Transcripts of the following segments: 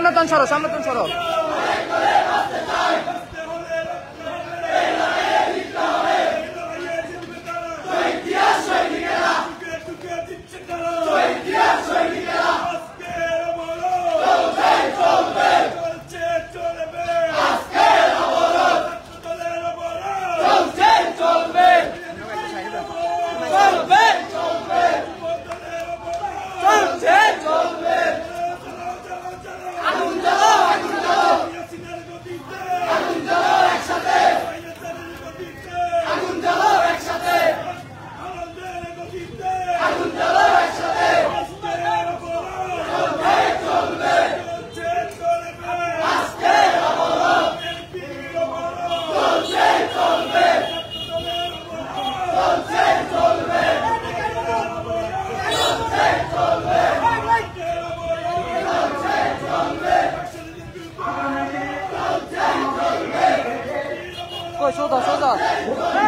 সামনেতন সরো সামনেতন সরো। Hurrah!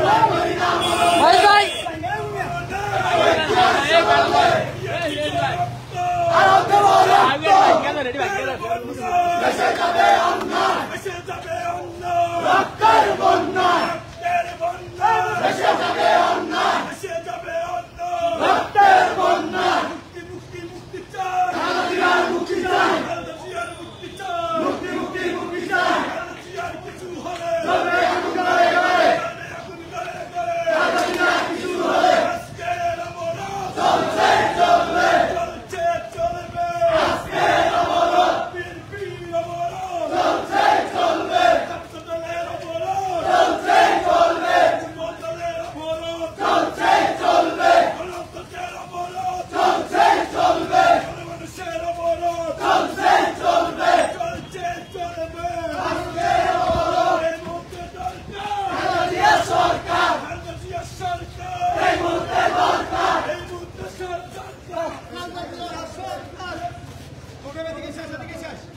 Vai, vai! Las fuerzas, las fuerzas. Póngame, te que seas, te que seas.